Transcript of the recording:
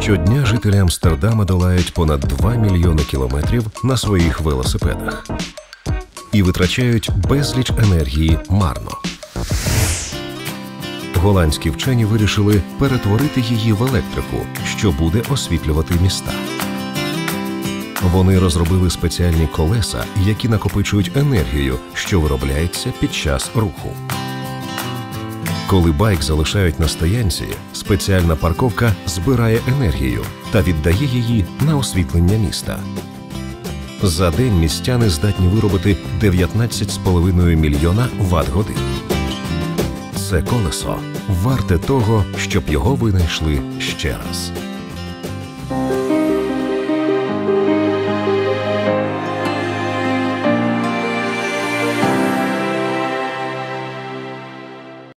Щодня жителі Амстердама долають понад 2 мільйони кілометрів на своїх велосипедах і витрачають безліч енергії марно. Голландські вчені вирішили перетворити її в електрику, що буде освітлювати міста. Вони розробили спеціальні колеса, які накопичують енергію, що виробляється під час руху. Коли байк залишають на стоянці, спеціальна парковка збирає енергію та віддає її на освітлення міста. За день містяни здатні виробити 19,5 мільйона ватт-годин. Це колесо варте того, щоб його винайшли ще раз.